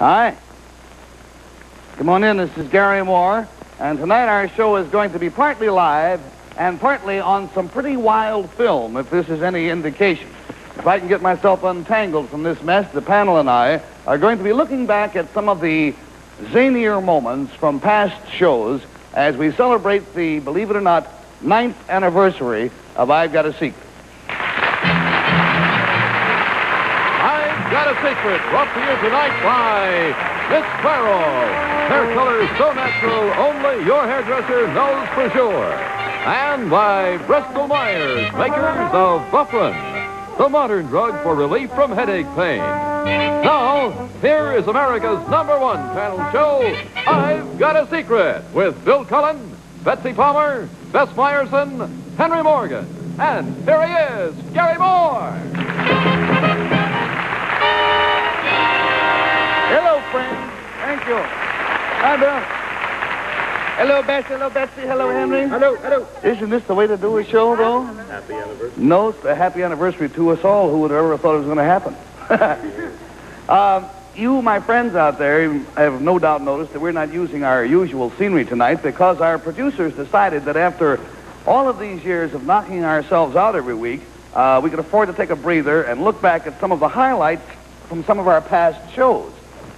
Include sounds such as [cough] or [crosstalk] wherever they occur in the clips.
Hi. Come on in. This is Garry Moore. And tonight our show is going to be partly live and partly on some pretty wild film, if this is any indication. If I can get myself untangled from this mess, the panel and I are going to be looking back at some of the zanier moments from past shows as we celebrate the, believe it or not, ninth anniversary of I've Got a Secret. A secret brought to you tonight by Miss Clairol. Hair color so natural, only your hairdresser knows for sure. And by Bristol Myers, makers of Bufferin, the modern drug for relief from headache pain. Now, here is America's number one panel show, I've Got a Secret, with Bill Cullen, Betsy Palmer, Bess Myerson, Henry Morgan. And here he is, Garry Moore. Friends. Thank you. Hi, Bill. Hello, Betsy. Hello, Betsy. Hello, Henry. Hello, hello. Isn't this the way to do a show, though? Happy anniversary. No, it's a happy anniversary to us all. Who would have ever thought it was going to happen? [laughs] um, you, my friends out there, have no doubt noticed that we're not using our usual scenery tonight because our producers decided that after all of these years of knocking ourselves out every week, uh, we could afford to take a breather and look back at some of the highlights from some of our past shows.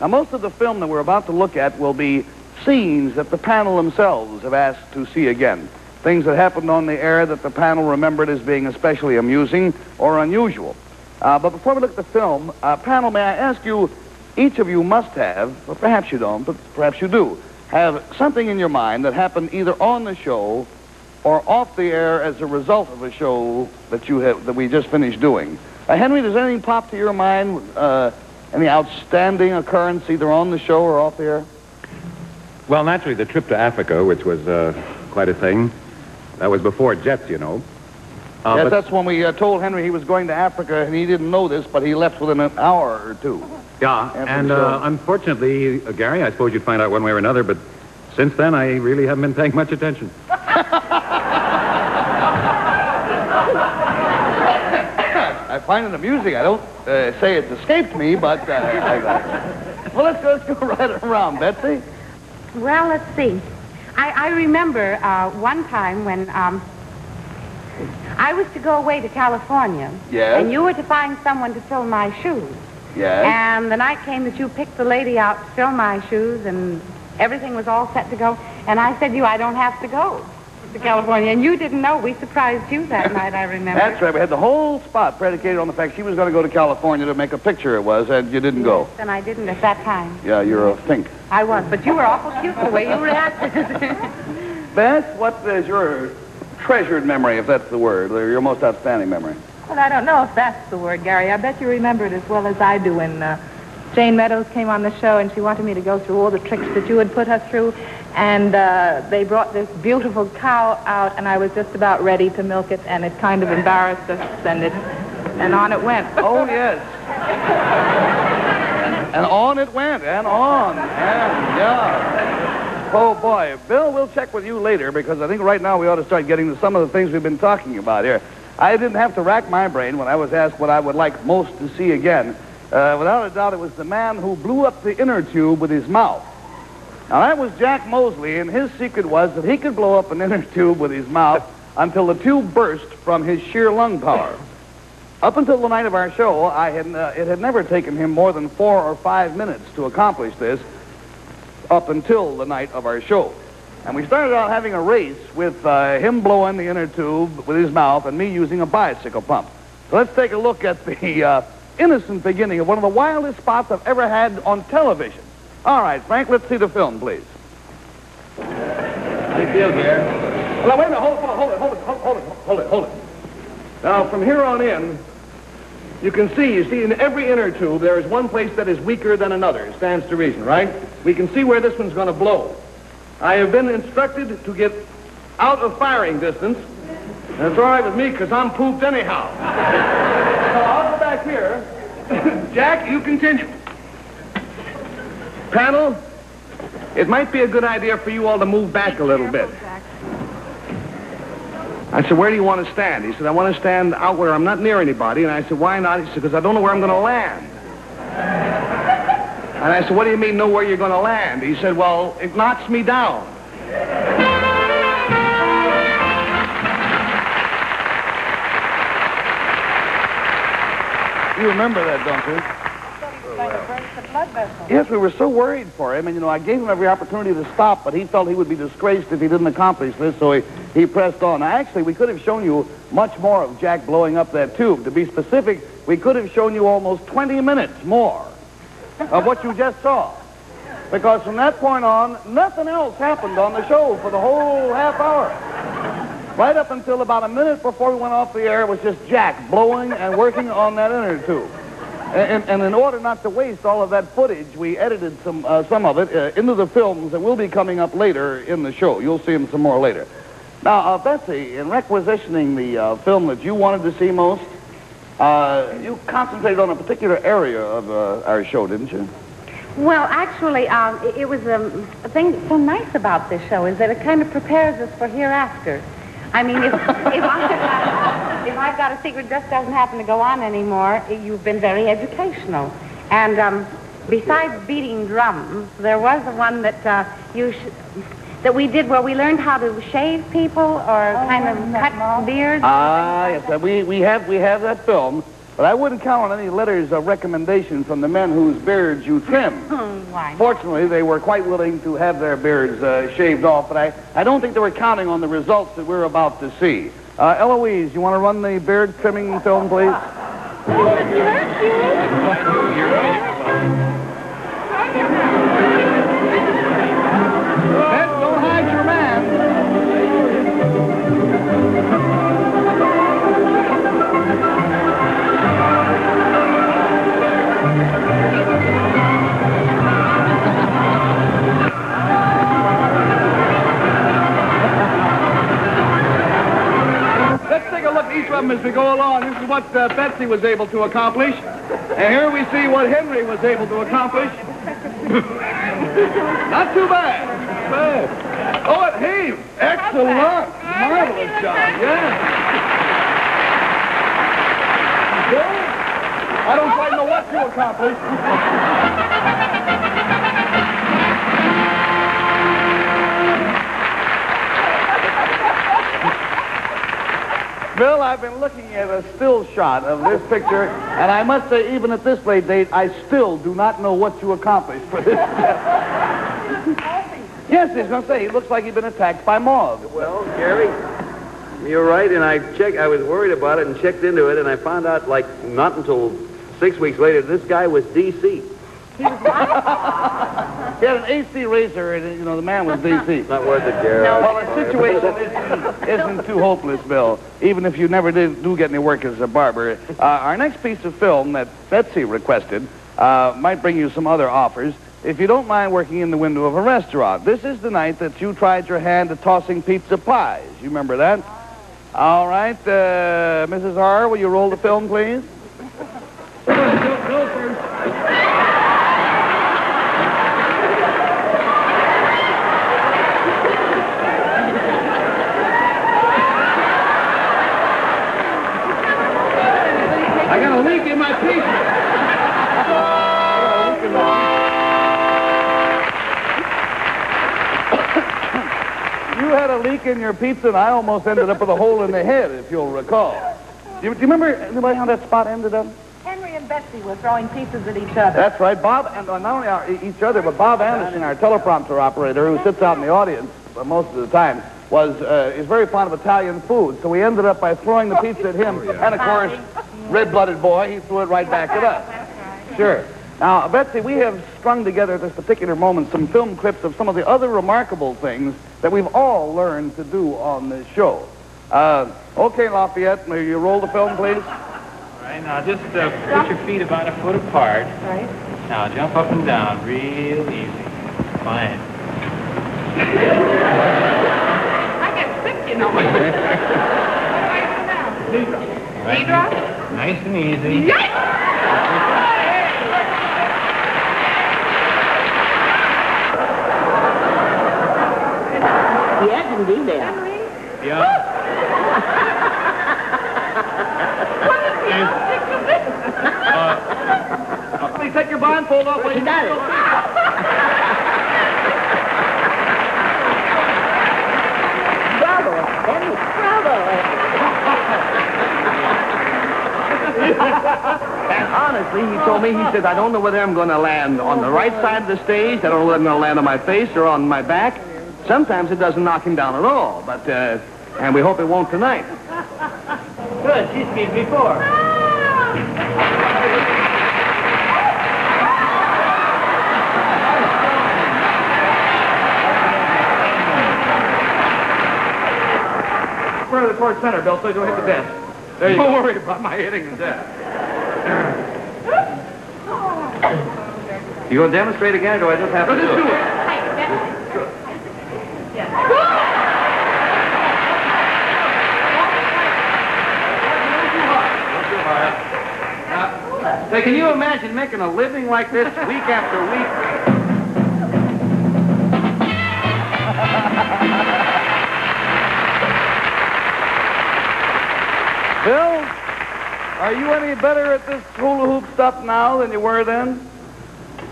Now, most of the film that we're about to look at will be scenes that the panel themselves have asked to see again. Things that happened on the air that the panel remembered as being especially amusing or unusual. Uh, but before we look at the film, uh, panel, may I ask you, each of you must have, perhaps you don't, but perhaps you do, have something in your mind that happened either on the show or off the air as a result of a show that you have that we just finished doing. Uh, Henry, does anything pop to your mind? Any outstanding occurrence either on the show or off the air? Well, naturally, the trip to Africa, which was uh, quite a thing. That was before jets, you know. Uh, yes, that's when we uh, told Henry he was going to Africa, and he didn't know this, but he left within an hour or two. Yeah, and uh, unfortunately, uh, Garry, I suppose you'd find out one way or another, but since then, I really haven't been paying much attention. I find it amusing. I don't uh, say it's escaped me, but uh, I, I- well, let's go, let's go [laughs] right around, Betsy. Well, let's see. I, I remember uh, one time when um, I was to go away to California. Yes. And you were to find someone to fill my shoes. Yes. And the night came that you picked the lady out to fill my shoes, and everything was all set to go. And I said to you, I don't have to go to California. And you didn't know. We surprised you that night, I remember. [laughs] That's right. We had the whole spot predicated on the fact she was going to go to California to make a picture. It was, and you didn't go. And I didn't at that time. Yeah, you're a think. I was. But you were awful cute the way you reacted. [laughs] Beth, what is your treasured memory, if that's the word, or your most outstanding memory? Well, I don't know if that's the word, Garry. I bet you remember it as well as I do when uh, Jayne Meadows came on the show and she wanted me to go through all the tricks that you had put her through. And uh, they brought this beautiful cow out, and I was just about ready to milk it, and it kind of embarrassed us, and it, and on it went. [laughs] Oh, yes. and on it went, and on, and yeah. Oh, boy. Bill, we'll check with you later because I think right now we ought to start getting to some of the things we've been talking about here. I didn't have to rack my brain when I was asked what I would like most to see again. Uh, without a doubt, it was the man who blew up the inner tube with his mouth. Now, that was Jack Moseley, and his secret was that he could blow up an inner [laughs] tube with his mouth until the tube burst from his sheer lung power. Up until the night of our show, I had, uh, it had never taken him more than four or five minutes to accomplish this up until the night of our show. And we started out having a race with uh, him blowing the inner tube with his mouth and me using a bicycle pump. So let's take a look at the uh, innocent beginning of one of the wildest spots I've ever had on television. All right, Frank, let's see the film, please. How do you feel, Garry? Well, now, wait a minute. Hold it, hold it, hold it, hold it, hold it, hold it. Now, from here on in, you can see, you see, in every inner tube, there is one place that is weaker than another. It stands to reason, right? We can see where this one's going to blow. I have been instructed to get out of firing distance. That's all right with me, because I'm pooped anyhow. [laughs] so I'll go back here. [coughs] Jack, you continue. Panel, it might be a good idea for you all to move back a little bit. I said, where do you want to stand? He said, I want to stand out where I'm not near anybody. And I said, why not? He said, because I don't know where I'm going to land. And I said, what do you mean know where you're going to land? He said, well, it knocks me down. You remember that, don't you? Yes, we were so worried for him, and you know, I gave him every opportunity to stop, but he felt he would be disgraced if he didn't accomplish this, so he, he pressed on. Now, actually, we could have shown you much more of Jack blowing up that tube. To be specific, we could have shown you almost 20 minutes more of what you just saw. Because from that point on, nothing else happened on the show for the whole half hour. Right up until about a minute before we went off the air, it was just Jack blowing and working on that inner tube. And, and in order not to waste all of that footage, we edited some uh, some of it uh, into the films that will be coming up later in the show. You'll see them some more later. Now, uh, Betsy, in requisitioning the uh, film that you wanted to see most, uh, you concentrated on a particular area of uh, our show, didn't you? Well, actually, um, it, was um, a thing that's so nice about this show is that it kind of prepares us for hereafter. I mean, if, if I've got a secret just doesn't happen to go on anymore, you've been very educational. And um, besides beating drums, there was the one that uh, you sh- that we did where we learned how to shave people or kind of cut beards. Ah, yes, uh, we, we have we have that film, but I wouldn't count on any letters of recommendation from the men whose beards you trimmed. Hmm, [laughs] why? Fortunately, they were quite willing to have their beards uh, shaved off, but I, I don't think they were counting on the results that we're about to see. Uh, Eloise, you want to run the beard trimming film, please? We go along. This is what uh, Betsy was able to accomplish. And here we see what Henry was able to accomplish. [laughs] Not too bad. Bad. Oh, it heaved. Excellent. Marvelous job. Yeah. I don't quite know what you accomplished. [laughs] Bill, I've been looking at a still shot of this picture, and I must say, even at this late date, I still do not know what you accomplished for this. [laughs] yes, he's going to say he looks like he'd been attacked by moths. Well, Garry, you're right, and I checked. I was worried about it and checked into it, and I found out, like, not until six weeks later, this guy was D.C. He had an AC razor, and you know the man was DC. [laughs] Not worth it, Garry. Well, the situation isn't, isn't too hopeless, Bill. Even if you never did do get any work as a barber. Uh, our next piece of film that Betsy requested uh, might bring you some other offers. If you don't mind working in the window of a restaurant, this is the night that you tried your hand at tossing pizza pies. You remember that? All right, uh, Mrs. R, will you roll the film, please? [laughs] had in your pizza, and I almost ended up with a hole in the head, if you'll recall. Do you, do you remember anybody how that spot ended up? Henry and Betsy were throwing pizzas at each other. That's right. Bob, and uh, not only our, each other, but Bob Anderson, our teleprompter operator, who sits out in the audience uh, most of the time, was uh, is very fond of Italian food. So we ended up by throwing the pizza at him, and of course, red-blooded boy, he threw it right back at us. Sure. Now, Betsy, we have strung together at this particular moment some film clips of some of the other remarkable things that we've all learned to do on this show. Uh, okay, Lafayette, may you roll the film, please? All right, now just uh, put your feet about a foot apart. Right. Now jump up and down real easy. Fine. I get sick, you know. [laughs] what do I do now? Right. drop? Nice and easy. Yes, indeed they are. Yeah. take your blindfold off while you got it. Bravo, Henry. Bravo. And honestly, he told me, he says, I don't know whether I'm going to land on the right side of the stage. I don't know whether I'm going to land on my face or on my back. Sometimes it doesn't knock him down at all, but, uh, and we hope it won't tonight. Good, she's skied before. Further towards center, Bill, so you don't hit the desk. There you Don't go. worry about my hitting the desk. You going to demonstrate again, or do I just have to Let's do do it? it. Say, can you imagine making a living like this week after week? [laughs] Bill, are you any better at this hula hoop stuff now than you were then?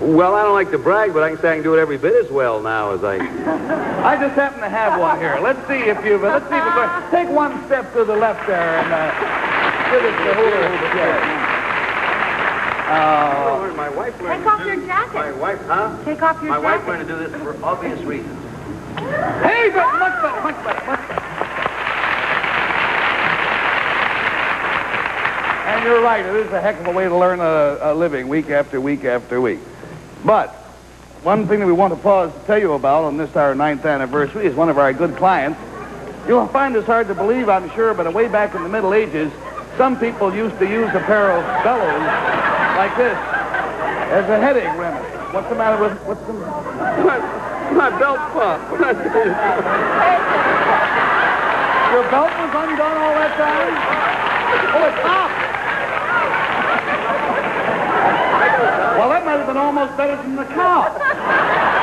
Well, I don't like to brag, but I can say I can do it every bit as well now as I... [laughs] I just happen to have one here. Let's see if you've. Let's see if you've. Take one step to the left there and uh, give us the hula hoop again. Uh, my wife learned Take off your jacket. My wife, huh? Take off your My wife jacket. learned to do this for obvious reasons. hey, but much better, much better, much better. And you're right. It is a heck of a way to learn a, a living week after week after week. But one thing that we want to pause to tell you about on this our ninth anniversary is one of our good clients. You'll find this hard to believe, I'm sure, but way back in the Middle Ages, some people used to use a pair of bellows like this as a headache remedy. What's the matter with what's the My, my belt popped. [laughs] Your belt was undone all that time? Oh, it's off. Well, that might have been almost better than the cow.